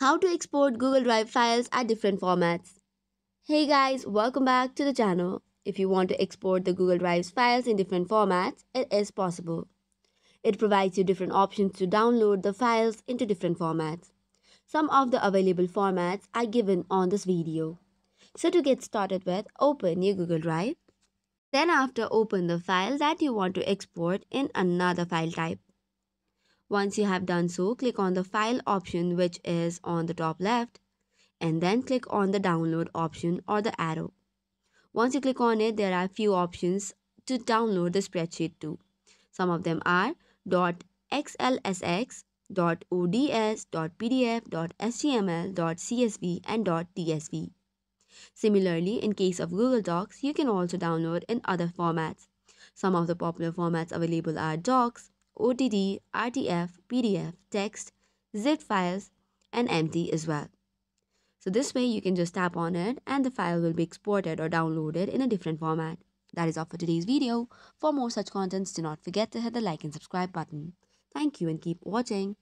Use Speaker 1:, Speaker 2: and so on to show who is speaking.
Speaker 1: How to export Google Drive files at different formats. Hey guys, welcome back to the channel. If you want to export the Google Drive's files in different formats, it is possible. It provides you different options to download the files into different formats. Some of the available formats are given on this video. So to get started with, open your Google Drive. Then after open the file that you want to export in another file type. Once you have done so, click on the file option which is on the top left and then click on the download option or the arrow. Once you click on it, there are few options to download the spreadsheet to. Some of them are .xlsx, .ods, .pdf, .html, .csv and .tsv. Similarly, in case of Google Docs, you can also download in other formats. Some of the popular formats available are Docs, OTD, RTF, PDF, text, zip files, and MD as well. So this way you can just tap on it and the file will be exported or downloaded in a different format. That is all for today's video. For more such contents, do not forget to hit the like and subscribe button. Thank you and keep watching.